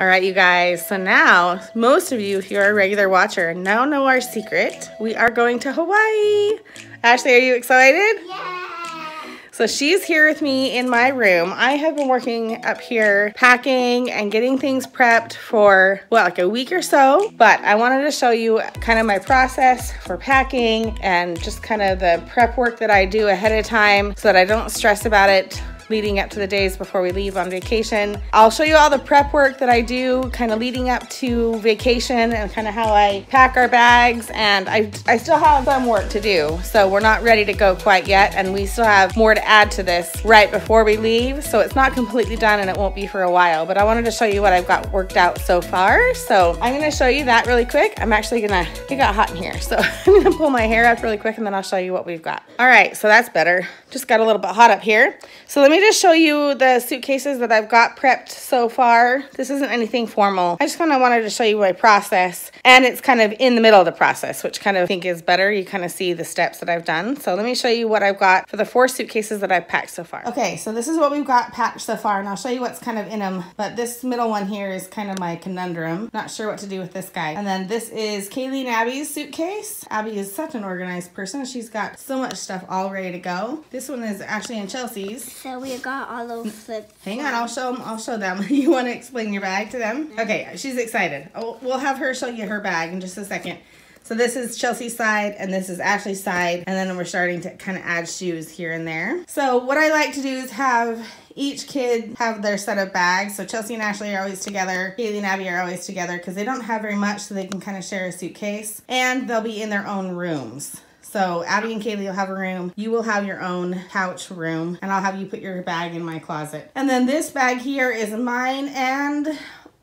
All right, you guys. So now, most of you, if you're a regular watcher, now know our secret. We are going to Hawaii. Ashley, are you excited? Yeah. So she's here with me in my room. I have been working up here packing and getting things prepped for, well, like a week or so. But I wanted to show you kind of my process for packing and just kind of the prep work that I do ahead of time so that I don't stress about it leading up to the days before we leave on vacation. I'll show you all the prep work that I do kind of leading up to vacation and kind of how I pack our bags and I, I still have some work to do. So we're not ready to go quite yet and we still have more to add to this right before we leave. So it's not completely done and it won't be for a while, but I wanted to show you what I've got worked out so far. So I'm gonna show you that really quick. I'm actually gonna, it got hot in here. So I'm gonna pull my hair up really quick and then I'll show you what we've got. All right, so that's better. Just got a little bit hot up here. So let me just show you the suitcases that I've got prepped so far. This isn't anything formal. I just kind of wanted to show you my process and it's kind of in the middle of the process, which kind of think is better. You kind of see the steps that I've done. So let me show you what I've got for the four suitcases that I've packed so far. Okay, so this is what we've got packed so far and I'll show you what's kind of in them. But this middle one here is kind of my conundrum. Not sure what to do with this guy. And then this is Kaylee and Abby's suitcase. Abby is such an organized person. She's got so much stuff all ready to go. This one is actually in Chelsea's. So we got all of mm. the. Hang on, I'll show them. I'll show them. You want to explain your bag to them? Okay, she's excited. Oh, we'll have her show you her bag in just a second. So this is Chelsea's side and this is Ashley's side. And then we're starting to kind of add shoes here and there. So what I like to do is have each kid have their set of bags. So Chelsea and Ashley are always together. Kaylee and Abby are always together because they don't have very much so they can kind of share a suitcase. And they'll be in their own rooms. So Abby and Kaylee will have a room. You will have your own couch room and I'll have you put your bag in my closet. And then this bag here is mine and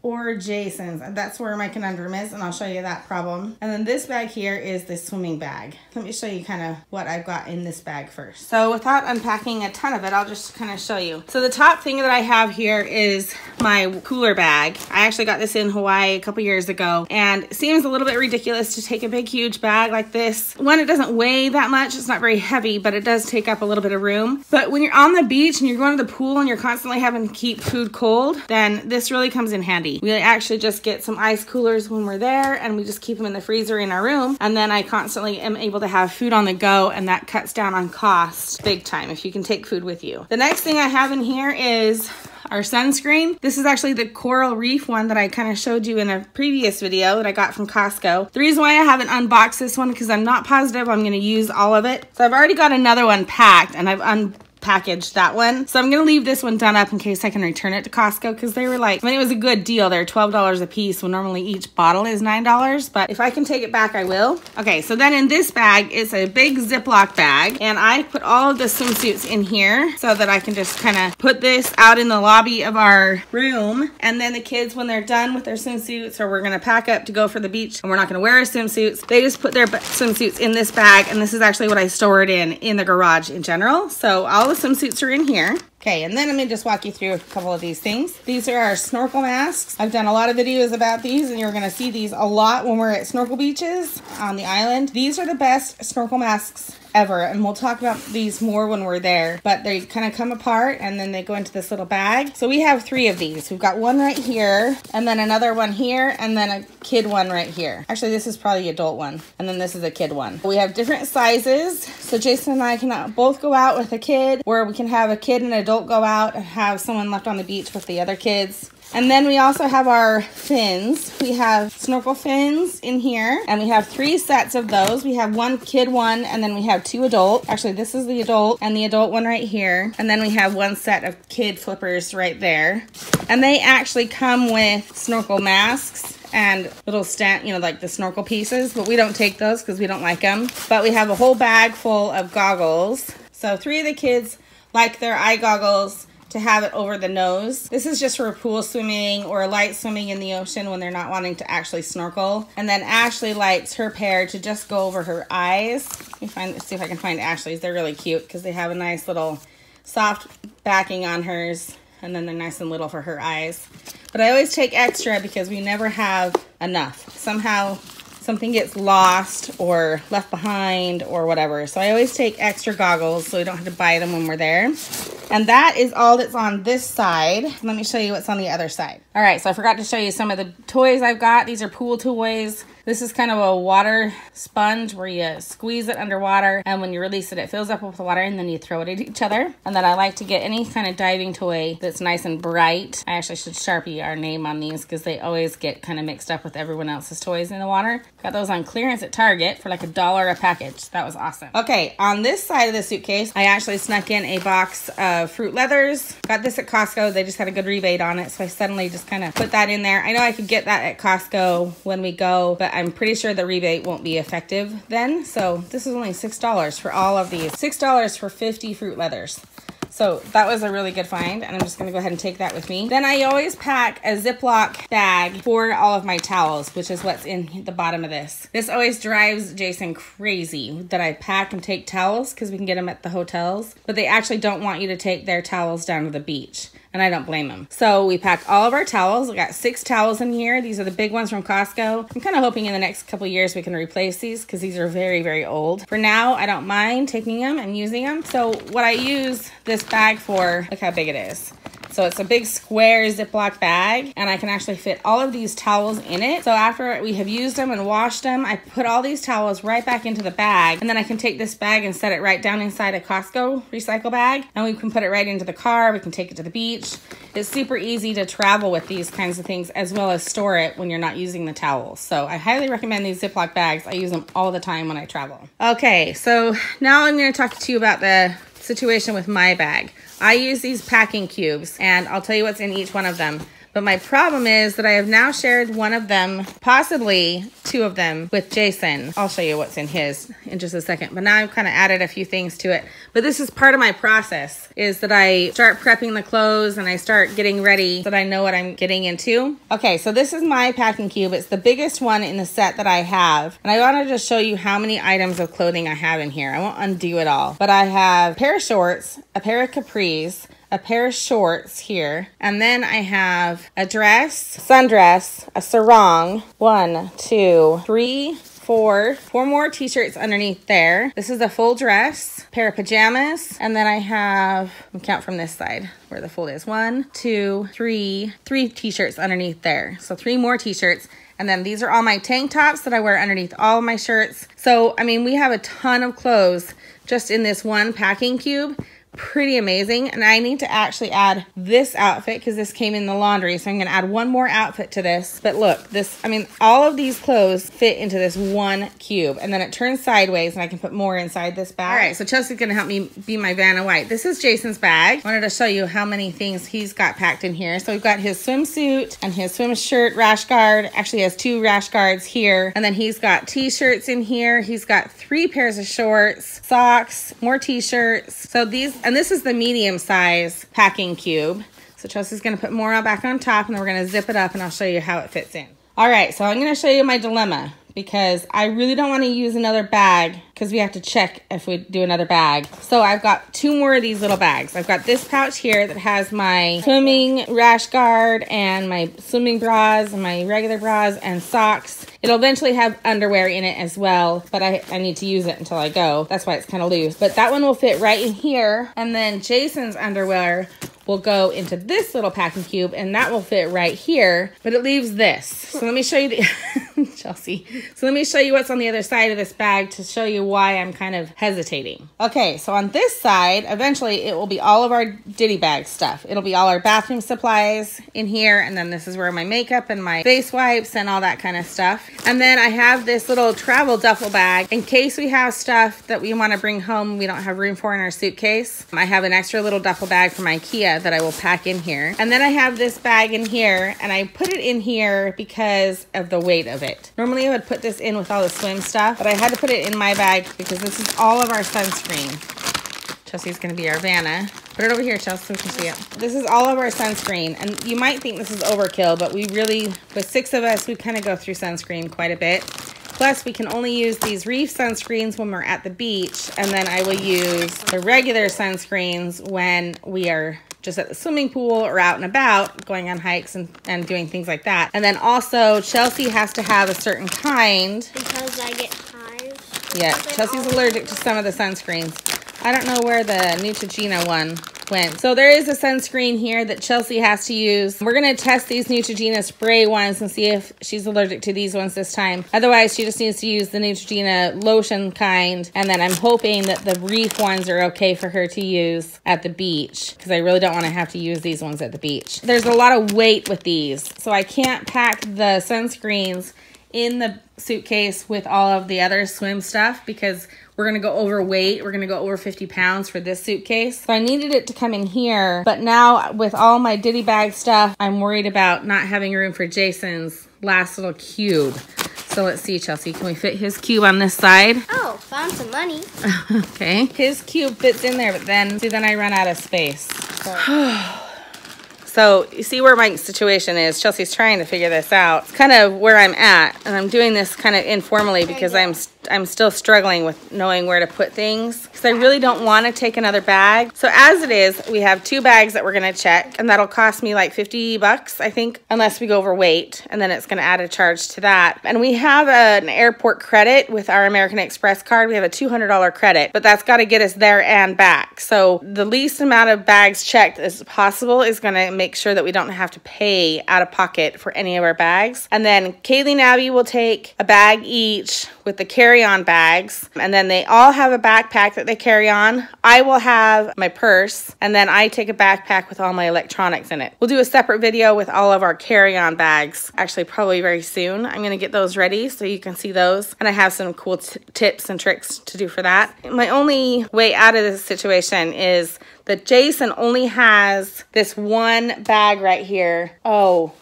or Jason's. That's where my conundrum is, and I'll show you that problem. And then this bag here is the swimming bag. Let me show you kind of what I've got in this bag first. So without unpacking a ton of it, I'll just kind of show you. So the top thing that I have here is my cooler bag. I actually got this in Hawaii a couple years ago, and seems a little bit ridiculous to take a big, huge bag like this. One, it doesn't weigh that much. It's not very heavy, but it does take up a little bit of room. But when you're on the beach and you're going to the pool and you're constantly having to keep food cold, then this really comes in handy. We actually just get some ice coolers when we're there and we just keep them in the freezer in our room. And then I constantly am able to have food on the go and that cuts down on cost big time if you can take food with you. The next thing I have in here is our sunscreen. This is actually the coral reef one that I kind of showed you in a previous video that I got from Costco. The reason why I haven't unboxed this one because I'm not positive I'm going to use all of it. So I've already got another one packed and I've un packaged that one. So I'm going to leave this one done up in case I can return it to Costco because they were like, I mean, it was a good deal. They're $12 a piece when normally each bottle is $9. But if I can take it back, I will. Okay, so then in this bag, it's a big Ziploc bag. And I put all of the swimsuits in here so that I can just kind of put this out in the lobby of our room. And then the kids, when they're done with their swimsuits or we're going to pack up to go for the beach and we're not going to wear our swimsuits, they just put their swimsuits in this bag. And this is actually what I store it in, in the garage in general. So all the swimsuits are in here. Okay, and then let me just walk you through a couple of these things. These are our snorkel masks. I've done a lot of videos about these and you're gonna see these a lot when we're at snorkel beaches on the island. These are the best snorkel masks ever and we'll talk about these more when we're there but they kind of come apart and then they go into this little bag so we have three of these we've got one right here and then another one here and then a kid one right here actually this is probably the adult one and then this is a kid one we have different sizes so Jason and I can both go out with a kid where we can have a kid and adult go out and have someone left on the beach with the other kids and then we also have our fins. We have snorkel fins in here, and we have three sets of those. We have one kid one, and then we have two adult. Actually, this is the adult and the adult one right here. And then we have one set of kid flippers right there. And they actually come with snorkel masks and little stent, you know, like the snorkel pieces, but we don't take those because we don't like them. But we have a whole bag full of goggles. So three of the kids like their eye goggles to have it over the nose. This is just for pool swimming or light swimming in the ocean when they're not wanting to actually snorkel. And then Ashley likes her pair to just go over her eyes. Let me find, see if I can find Ashley's. They're really cute because they have a nice little soft backing on hers and then they're nice and little for her eyes. But I always take extra because we never have enough. Somehow something gets lost or left behind or whatever. So I always take extra goggles so we don't have to buy them when we're there. And that is all that's on this side. Let me show you what's on the other side. All right, so I forgot to show you some of the toys I've got. These are pool toys. This is kind of a water sponge where you squeeze it underwater and when you release it, it fills up with water and then you throw it at each other. And then I like to get any kind of diving toy that's nice and bright. I actually should Sharpie our name on these because they always get kind of mixed up with everyone else's toys in the water. Got those on clearance at Target for like a dollar a package. That was awesome. Okay, on this side of the suitcase, I actually snuck in a box of Fruit Leathers. Got this at Costco. They just had a good rebate on it. So I suddenly just kind of put that in there. I know I could get that at Costco when we go, but I'm pretty sure the rebate won't be effective then. So this is only $6 for all of these. $6 for 50 fruit leathers. So that was a really good find, and I'm just gonna go ahead and take that with me. Then I always pack a Ziploc bag for all of my towels, which is what's in the bottom of this. This always drives Jason crazy that I pack and take towels because we can get them at the hotels, but they actually don't want you to take their towels down to the beach and I don't blame them. So we packed all of our towels. We got six towels in here. These are the big ones from Costco. I'm kind of hoping in the next couple years we can replace these because these are very, very old. For now, I don't mind taking them and using them. So what I use this bag for, look how big it is. So it's a big square Ziploc bag and I can actually fit all of these towels in it. So after we have used them and washed them, I put all these towels right back into the bag and then I can take this bag and set it right down inside a Costco recycle bag and we can put it right into the car. We can take it to the beach. It's super easy to travel with these kinds of things as well as store it when you're not using the towels. So I highly recommend these Ziploc bags. I use them all the time when I travel. Okay, so now I'm going to talk to you about the situation with my bag. I use these packing cubes and I'll tell you what's in each one of them. But my problem is that I have now shared one of them, possibly two of them, with Jason. I'll show you what's in his in just a second. But now I've kind of added a few things to it. But this is part of my process, is that I start prepping the clothes and I start getting ready so that I know what I'm getting into. Okay, so this is my packing cube. It's the biggest one in the set that I have. And I want to just show you how many items of clothing I have in here. I won't undo it all. But I have a pair of shorts, a pair of capris, a pair of shorts here, and then I have a dress, sundress, a sarong, one, two, three, four, four more t-shirts underneath there. This is a full dress, pair of pajamas, and then I have, count from this side where the fold is. One, two, three, three t-shirts underneath there. So three more t-shirts. And then these are all my tank tops that I wear underneath all of my shirts. So, I mean, we have a ton of clothes just in this one packing cube pretty amazing. And I need to actually add this outfit because this came in the laundry. So I'm going to add one more outfit to this. But look, this, I mean, all of these clothes fit into this one cube. And then it turns sideways and I can put more inside this bag. All right, so Chelsea's going to help me be my Vanna White. This is Jason's bag. I wanted to show you how many things he's got packed in here. So we've got his swimsuit and his swim shirt rash guard. Actually has two rash guards here. And then he's got t-shirts in here. He's got three pairs of shorts, socks, more t-shirts. So these, and this is the medium size packing cube. So Chelsea's gonna put more back on top and then we're gonna zip it up and I'll show you how it fits in. All right, so I'm gonna show you my dilemma because I really don't want to use another bag because we have to check if we do another bag. So I've got two more of these little bags. I've got this pouch here that has my swimming rash guard and my swimming bras and my regular bras and socks. It'll eventually have underwear in it as well, but I, I need to use it until I go. That's why it's kind of loose. But that one will fit right in here. And then Jason's underwear will go into this little packing cube and that will fit right here, but it leaves this. So let me show you the, Chelsea. So let me show you what's on the other side of this bag to show you why I'm kind of hesitating. Okay, so on this side, eventually it will be all of our ditty bag stuff. It'll be all our bathroom supplies in here, and then this is where my makeup and my face wipes and all that kind of stuff. And then I have this little travel duffel bag in case we have stuff that we want to bring home we don't have room for in our suitcase. I have an extra little duffel bag from Ikea that I will pack in here. And then I have this bag in here, and I put it in here because of the weight of it. Normally I would put this in with all the swim stuff, but I had to put it in my bag because this is all of our sunscreen. Chelsea's gonna be our Vanna. Put it over here, Chelsea, so we can see it. This is all of our sunscreen, and you might think this is overkill, but we really, with six of us, we kind of go through sunscreen quite a bit. Plus, we can only use these reef sunscreens when we're at the beach, and then I will use the regular sunscreens when we are just at the swimming pool or out and about going on hikes and, and doing things like that. And then also, Chelsea has to have a certain kind. Because I get hives. Yeah, Chelsea's allergic to some of the sunscreens. I don't know where the Neutrogena one So there is a sunscreen here that Chelsea has to use. We're going to test these Neutrogena spray ones and see if she's allergic to these ones this time. Otherwise, she just needs to use the Neutrogena lotion kind. And then I'm hoping that the reef ones are okay for her to use at the beach because I really don't want to have to use these ones at the beach. There's a lot of weight with these, so I can't pack the sunscreens in the suitcase with all of the other swim stuff because we're gonna go overweight. We're gonna go over 50 pounds for this suitcase. So I needed it to come in here, but now with all my ditty bag stuff, I'm worried about not having room for Jason's last little cube. So let's see, Chelsea, can we fit his cube on this side? Oh, found some money. okay. His cube fits in there, but then, see, then I run out of space. So. So you see where my situation is. Chelsea's trying to figure this out. It's kind of where I'm at, and I'm doing this kind of informally because I'm I'm still struggling with knowing where to put things because I really don't want to take another bag. So as it is, we have two bags that we're going to check and that'll cost me like 50 bucks, I think, unless we go over weight and then it's going to add a charge to that. And we have a, an airport credit with our American Express card. We have a $200 credit, but that's got to get us there and back. So the least amount of bags checked as possible is going to make sure that we don't have to pay out of pocket for any of our bags. And then Kaylee and Abby will take a bag each with the carry-on bags and then they all have a backpack that they carry on. I will have my purse and then I take a backpack with all my electronics in it. We'll do a separate video with all of our carry-on bags actually probably very soon. I'm going to get those ready so you can see those and I have some cool tips and tricks to do for that. My only way out of this situation is that Jason only has this one bag right here. Oh,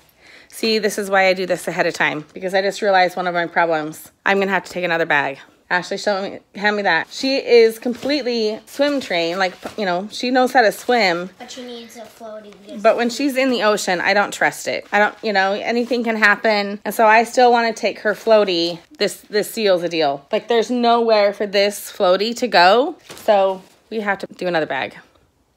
See, this is why I do this ahead of time because I just realized one of my problems. I'm gonna have to take another bag. Ashley, show me, hand me that. She is completely swim trained, like, you know, she knows how to swim. But she needs a floaty. But when she's in the ocean, I don't trust it. I don't, you know, anything can happen. And so I still want to take her floaty. This, this seals a deal. Like, there's nowhere for this floaty to go. So we have to do another bag.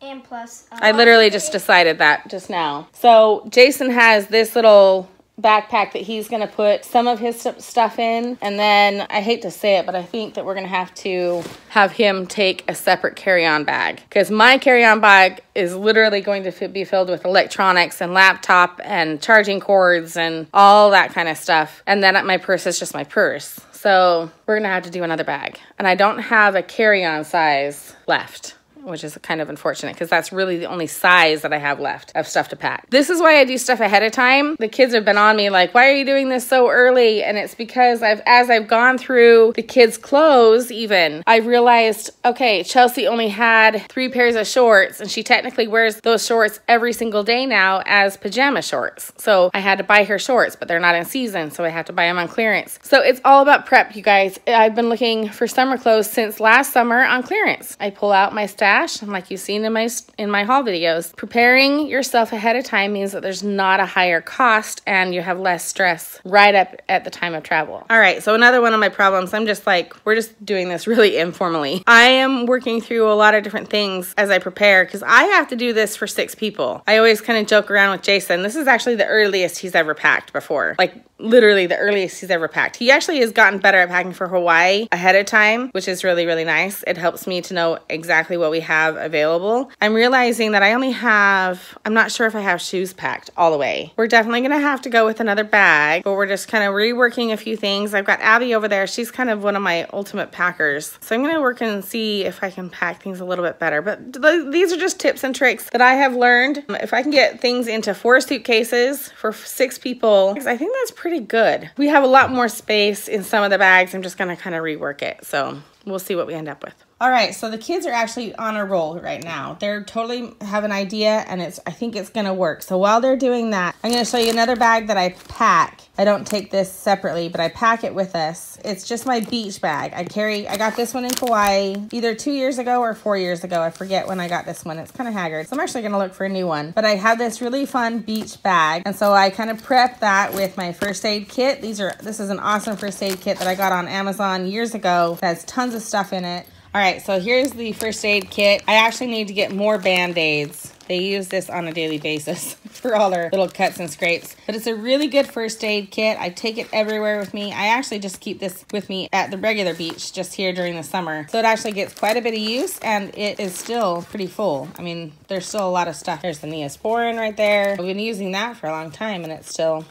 And plus, uh, I literally just decided that just now. So Jason has this little backpack that he's going to put some of his stuff in and then I hate to say it but I think that we're going to have to have him take a separate carry-on bag. Because my carry-on bag is literally going to be filled with electronics and laptop and charging cords and all that kind of stuff. And then my purse is just my purse. So we're going to have to do another bag. And I don't have a carry-on size left which is kind of unfortunate because that's really the only size that I have left of stuff to pack. This is why I do stuff ahead of time. The kids have been on me like, why are you doing this so early? And it's because I've, as I've gone through the kids' clothes, even, I realized, okay, Chelsea only had three pairs of shorts and she technically wears those shorts every single day now as pajama shorts. So I had to buy her shorts, but they're not in season. So I have to buy them on clearance. So it's all about prep, you guys. I've been looking for summer clothes since last summer on clearance. I pull out my stash stash, like you've seen in my in my haul videos. Preparing yourself ahead of time means that there's not a higher cost and you have less stress right up at the time of travel. All right, so another one of my problems, I'm just like, we're just doing this really informally. I am working through a lot of different things as I prepare because I have to do this for six people. I always kind of joke around with Jason. This is actually the earliest he's ever packed before. Like literally the earliest he's ever packed. He actually has gotten better at packing for Hawaii ahead of time, which is really, really nice. It helps me to know exactly what we have available. I'm realizing that I only have, I'm not sure if I have shoes packed all the way. We're definitely gonna have to go with another bag, but we're just kind of reworking a few things. I've got Abby over there. She's kind of one of my ultimate packers. So I'm gonna work and see if I can pack things a little bit better. But th these are just tips and tricks that I have learned. Um, if I can get things into four suitcases for six people, I think that's pretty pretty good. We have a lot more space in some of the bags. I'm just gonna kind of rework it. So we'll see what we end up with. All right, so the kids are actually on a roll right now. They're totally have an idea and it's I think it's gonna work. So while they're doing that, I'm gonna show you another bag that I pack. I don't take this separately, but I pack it with us. It's just my beach bag. I carry, I got this one in Kauai either two years ago or four years ago. I forget when I got this one. It's kind of haggard. So I'm actually gonna look for a new one. But I have this really fun beach bag. And so I kind of prep that with my first aid kit. These are, this is an awesome first aid kit that I got on Amazon years ago. That has tons of stuff in it. All right, so here's the first aid kit. I actually need to get more Band-Aids They use this on a daily basis for all their little cuts and scrapes. But it's a really good first aid kit. I take it everywhere with me. I actually just keep this with me at the regular beach just here during the summer. So it actually gets quite a bit of use and it is still pretty full. I mean, there's still a lot of stuff. There's the Neosporin right there. We've been using that for a long time and it's still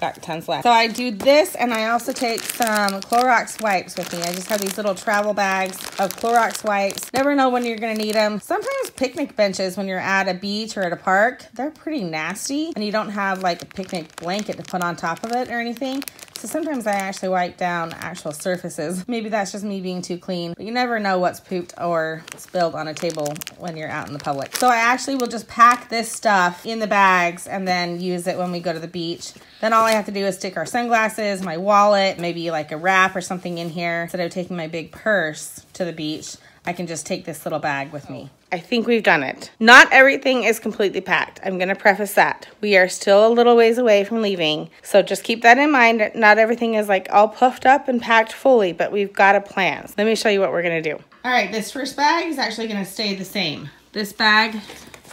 got tons left. So I do this and I also take some Clorox wipes with me. I just have these little travel bags of Clorox wipes. Never know when you're gonna need them. Sometimes picnic benches when you're at a beach or at a park, they're pretty nasty and you don't have like a picnic blanket to put on top of it or anything. So sometimes I actually wipe down actual surfaces. Maybe that's just me being too clean, but you never know what's pooped or spilled on a table when you're out in the public. So I actually will just pack this stuff in the bags and then use it when we go to the beach. Then all I have to do is stick our sunglasses, my wallet, maybe like a wrap or something in here. Instead of taking my big purse to the beach, I can just take this little bag with me. I think we've done it. Not everything is completely packed. I'm going to preface that. We are still a little ways away from leaving. So just keep that in mind. Not everything is like all puffed up and packed fully, but we've got a plan. So Let me show you what we're going to do. All right, this first bag is actually going to stay the same. This bag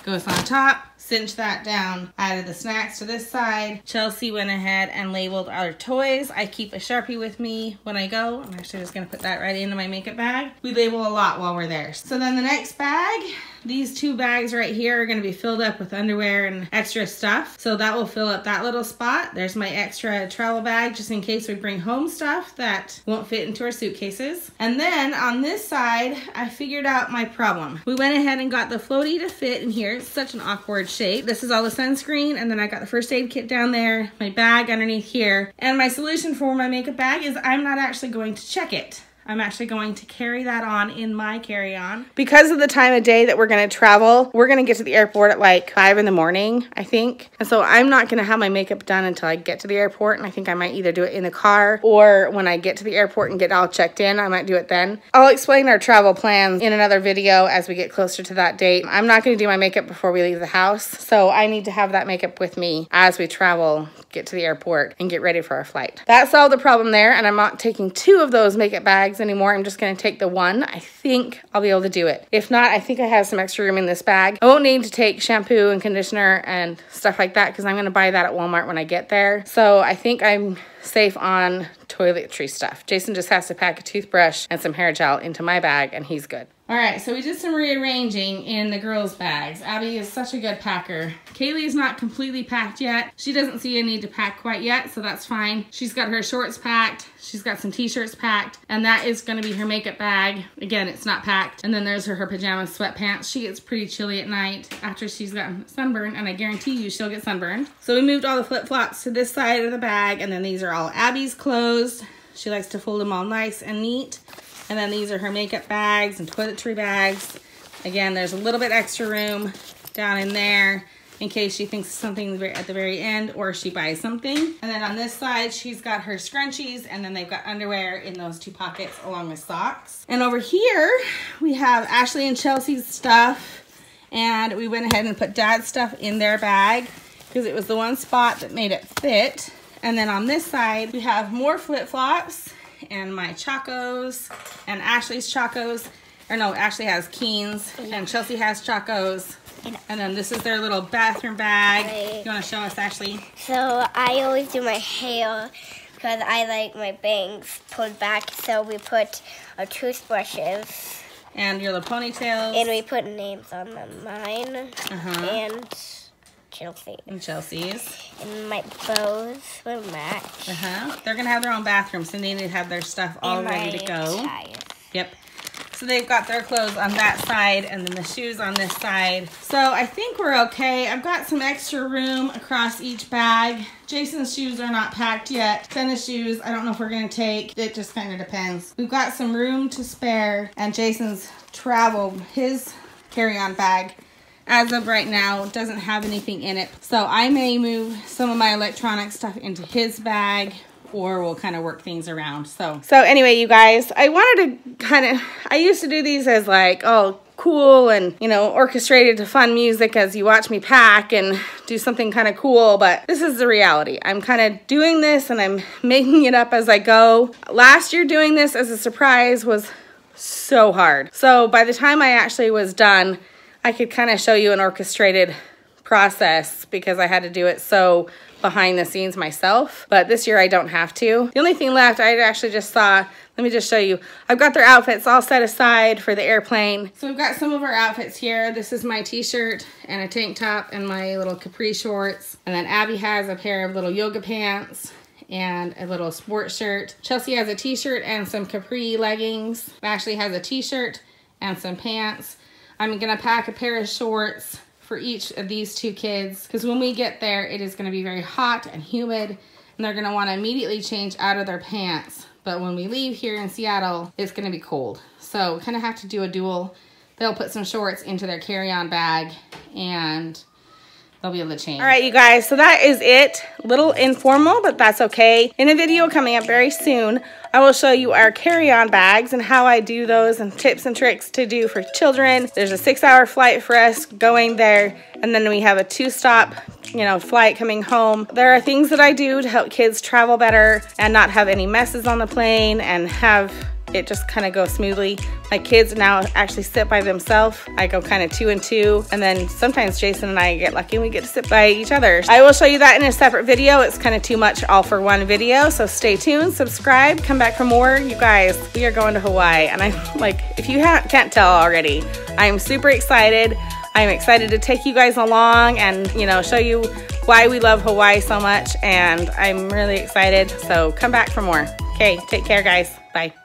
goes on top cinch that down. Added the snacks to this side. Chelsea went ahead and labeled our toys. I keep a Sharpie with me when I go. I'm actually just gonna put that right into my makeup bag. We label a lot while we're there. So then the next bag, these two bags right here are gonna be filled up with underwear and extra stuff. So that will fill up that little spot. There's my extra travel bag just in case we bring home stuff that won't fit into our suitcases. And then on this side, I figured out my problem. We went ahead and got the floaty to fit in here. It's such an awkward shape shape. This is all the sunscreen and then I got the first aid kit down there, my bag underneath here. And my solution for my makeup bag is I'm not actually going to check it. I'm actually going to carry that on in my carry-on. Because of the time of day that we're going to travel, we're going to get to the airport at like 5 in the morning, I think. And so I'm not going to have my makeup done until I get to the airport. And I think I might either do it in the car or when I get to the airport and get all checked in, I might do it then. I'll explain our travel plans in another video as we get closer to that date. I'm not going to do my makeup before we leave the house. So I need to have that makeup with me as we travel, get to the airport, and get ready for our flight. That solved the problem there. And I'm not taking two of those makeup bags bags anymore. I'm just gonna take the one. I think I'll be able to do it. If not, I think I have some extra room in this bag. I won't need to take shampoo and conditioner and stuff like that because I'm gonna buy that at Walmart when I get there. So I think I'm safe on toiletry stuff. Jason just has to pack a toothbrush and some hair gel into my bag and he's good. All right, so we did some rearranging in the girls' bags. Abby is such a good packer. Kaylee is not completely packed yet. She doesn't see a need to pack quite yet, so that's fine. She's got her shorts packed. She's got some t-shirts packed, and that is gonna be her makeup bag. Again, it's not packed. And then there's her, her pajamas, sweatpants. She gets pretty chilly at night after she's gotten sunburned, and I guarantee you she'll get sunburned. So we moved all the flip-flops to this side of the bag, and then these are all Abby's clothes. She likes to fold them all nice and neat. And then these are her makeup bags and toiletry bags. Again, there's a little bit extra room down in there in case she thinks something at the very end or she buys something. And then on this side, she's got her scrunchies and then they've got underwear in those two pockets along with socks. And over here, we have Ashley and Chelsea's stuff. And we went ahead and put dad's stuff in their bag because it was the one spot that made it fit. And then on this side, we have more flip-flops and my Chacos and Ashley's Chacos. Or no, Ashley has Keens and Chelsea has Chacos. And then this is their little bathroom bag. Right. You want to show us, Ashley? So I always do my hair because I like my bangs pulled back. So we put our toothbrushes. And your little ponytails. And we put names on them. Mine. Uh -huh. And Chelsea. And Chelsea's. And my bows will match. Uh-huh. They're going to have their own bathroom, so they need to have their stuff all and ready to go. Yep. So they've got their clothes on that side and then the shoes on this side. So I think we're okay. I've got some extra room across each bag. Jason's shoes are not packed yet. Tennis shoes, I don't know if we're gonna take. It just kind of depends. We've got some room to spare and Jason's travel, his carry-on bag as of right now doesn't have anything in it. So I may move some of my electronic stuff into his bag or we'll kind of work things around. So, so anyway, you guys, I wanted to kind of, I used to do these as like, oh, cool and, you know, orchestrated to fun music as you watch me pack and do something kind of cool, but this is the reality. I'm kind of doing this and I'm making it up as I go. Last year doing this as a surprise was so hard. So by the time I actually was done, I could kind of show you an orchestrated process because I had to do it so behind the scenes myself. But this year I don't have to. The only thing left, I actually just saw, let me just show you. I've got their outfits all set aside for the airplane. So we've got some of our outfits here. This is my t-shirt and a tank top and my little capri shorts. And then Abby has a pair of little yoga pants and a little sports shirt. Chelsea has a t-shirt and some capri leggings. Ashley has a t-shirt and some pants. I'm gonna pack a pair of shorts for each of these two kids because when we get there, it is gonna be very hot and humid and they're gonna wanna immediately change out of their pants. But when we leave here in Seattle, it's gonna be cold. So kind of have to do a dual. They'll put some shorts into their carry-on bag and they'll be able to change. All right, you guys, so that is it. Little informal, but that's okay. In a video coming up very soon, I will show you our carry-on bags and how I do those and tips and tricks to do for children. There's a six hour flight for us going there, and then we have a two stop you know, flight coming home. There are things that I do to help kids travel better and not have any messes on the plane and have it just kind of goes smoothly. My kids now actually sit by themselves. I go kind of two and two, and then sometimes Jason and I get lucky and we get to sit by each other. I will show you that in a separate video. It's kind of too much all for one video, so stay tuned, subscribe, come back for more. You guys, we are going to Hawaii, and I'm like, if you can't tell already, I'm super excited. I'm excited to take you guys along and, you know, show you why we love Hawaii so much, and I'm really excited. So come back for more. Okay, take care, guys. Bye.